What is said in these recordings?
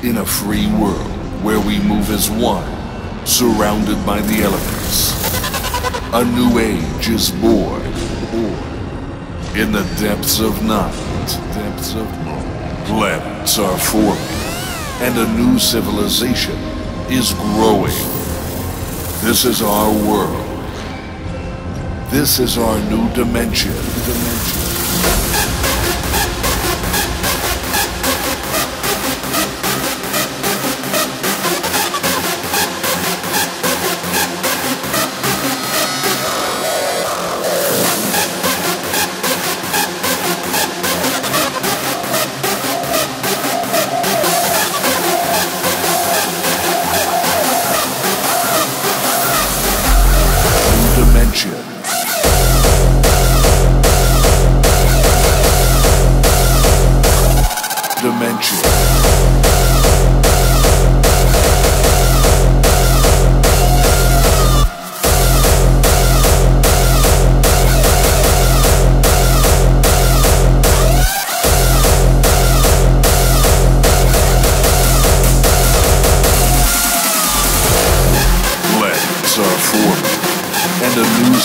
In a free world where we move as one, surrounded by the elements, a new age is born. In the depths of night, depths of night, planets are forming, and a new civilization is growing. This is our world. This is our new dimension. dimension.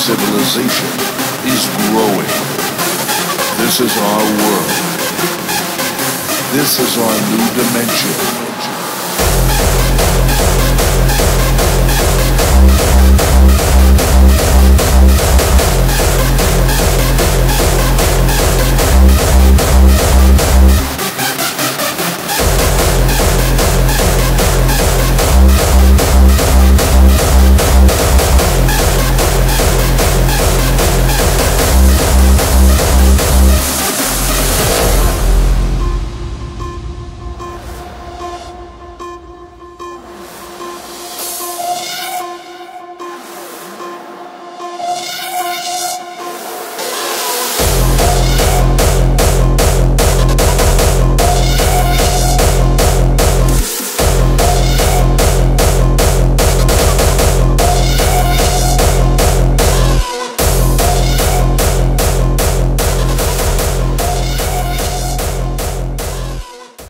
Civilization is growing. This is our world. This is our new dimension.